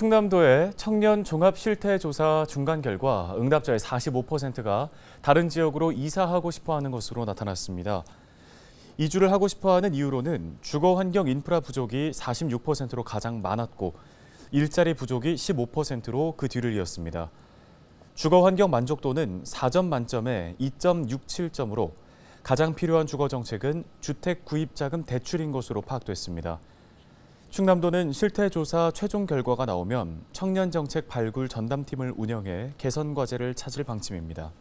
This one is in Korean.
충남도의 청년 종합 실태 조사 중간 결과 응답자의 45%가 다른 지역으로 이사하고 싶어 하는 것으로 나타났습니다. 이주를 하고 싶어 하는 이유로는 주거 환경 인프라 부족이 46%로 가장 많았고 일자리 부족이 15%로 그 뒤를 이었습니다. 주거 환경 만족도는 4점 만점에 2.67점으로 가장 필요한 주거 정책은 주택 구입 자금 대출인 것으로 파악됐습니다. 충남도는 실태조사 최종 결과가 나오면 청년 정책 발굴 전담팀을 운영해 개선 과제를 찾을 방침입니다.